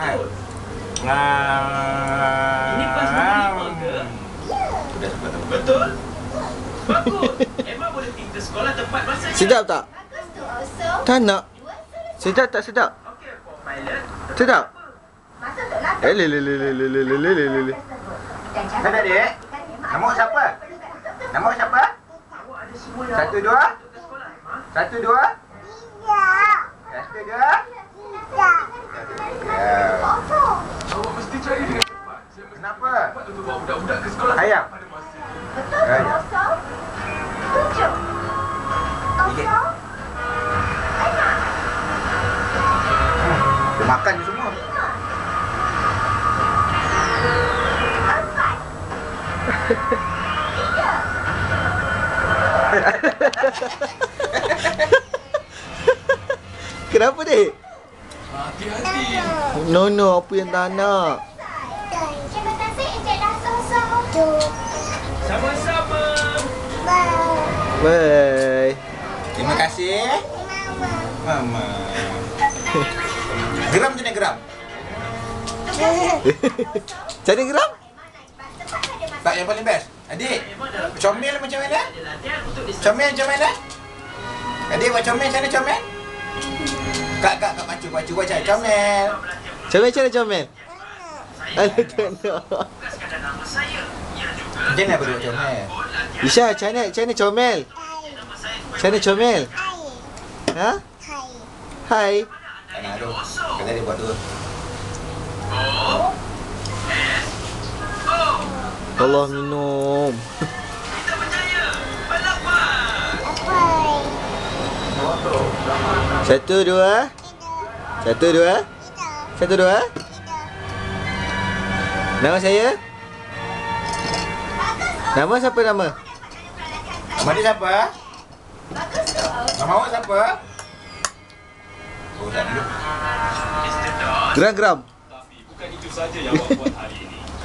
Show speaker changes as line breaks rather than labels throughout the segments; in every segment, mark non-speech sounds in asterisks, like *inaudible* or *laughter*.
Hai.
Betul.
Nah.
Ini pas nombor lima ke?
Sudah sampai tempat.
Betul? Bagus. Emma boleh pergi ke sekolah tempat masa
Sedap tak?
Bagus tu also.
Tak nak. Sedap tak sedap?
Okey, Pilot.
Sedap?
Masa untuk nak.
Eh, le le le le le le le le le le le.
Kan adik? Nama awak siapa? Nama siapa?
Ada
Satu dua. Satu dua. *laughs* Kenapa
dek?
Hati-hati.
No no, apa yang tak nak?
Terima kasih Encik dah sosok.
Sama-sama.
Bye.
Terima kasih. Mama. Geram macam mana geram?
Cari geram?
Tak yang paling best. Adik, comel macam mana? Comel macam mana? Adik buat comel macam mana comel? Kak, kak, kak pacu, pacu, baca comel.
Comel macam mana comel? Alah tak nak.
Saya. Juga
Macam mana boleh buat comel?
Isha, macam mana, macam mana comel? Macam mana comel? Ha? Hai.
Tak nak tu. Kata dia buat tu.
Allah minum.
Kita berjaya. Balapan.
Satu, dua. Satu, dua. Satu, dua. Nama saya? Nama siapa nama?
Nama dia siapa? Nama awak siapa? Oh, tak duduk.
Mr. Don.
Geram-geram.
Tapi bukan itu saja yang awak buat hari ini.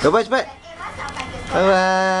Cepat eh, cepat.
Bye
bye.